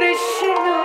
Krishna.